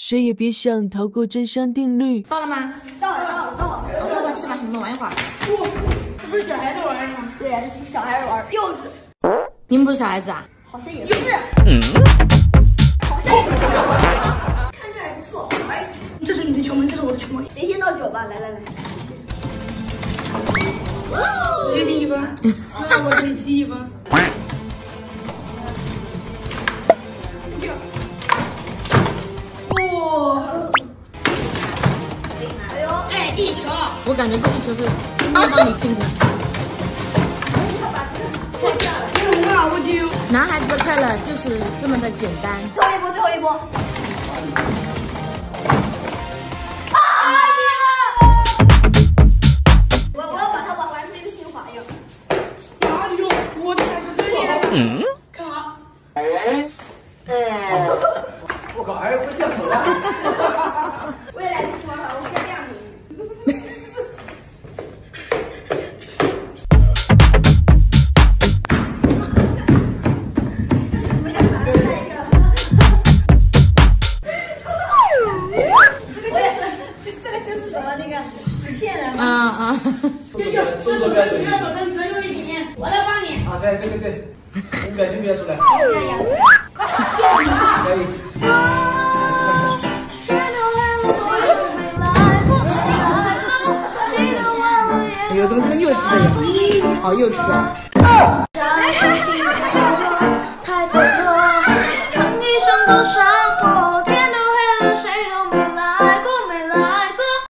谁也别想逃过真相定律。到了吗？到了，到了，到了。快快吃吧，你们玩一会儿。哇，这不是小孩子玩的吗？对呀，这是小孩玩。幼稚。你们不是小孩子啊？好像也是。嗯。好像也是。看这还不错，玩一这是你的球门，这是我的球门。谁先到九吧？来来来。直接进一分。那我可以积一分。我感觉这一球是今天帮你进的。男孩子的快乐就是这么的简单。最后一波，最后一波。啊！我我要把它玩成一个新花样。哪有？我才是最厉害的。嗯。卡。哎。我靠！哎，会掉头了。啊啊！这个这手伸，这个手伸，只用一点，我来帮你。啊，对对对对，你表情表出来。可以。哎呦，这个这个幼稚的呀，好幼稚啊！